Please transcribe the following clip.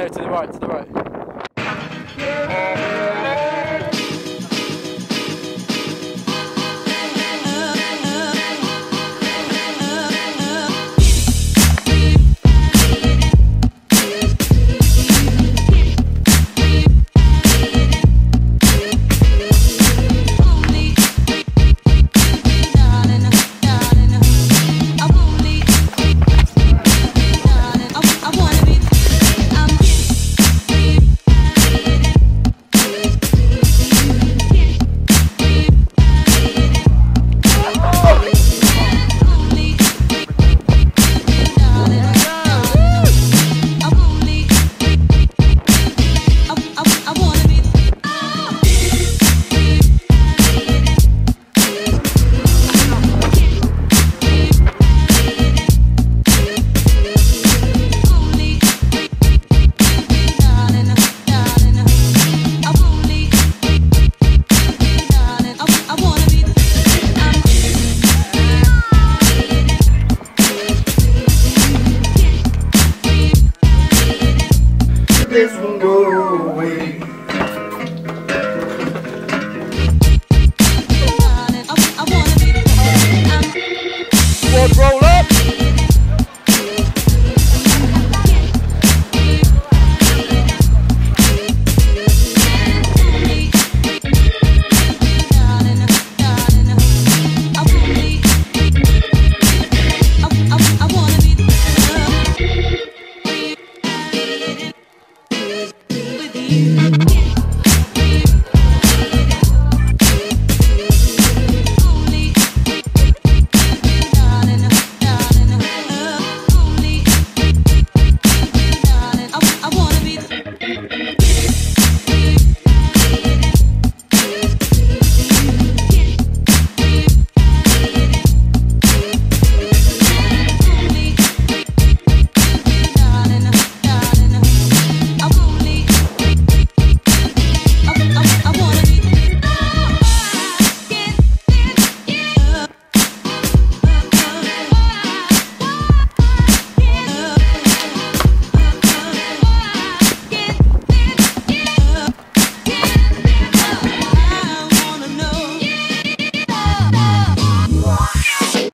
No, to the right, to the right. This one go away. You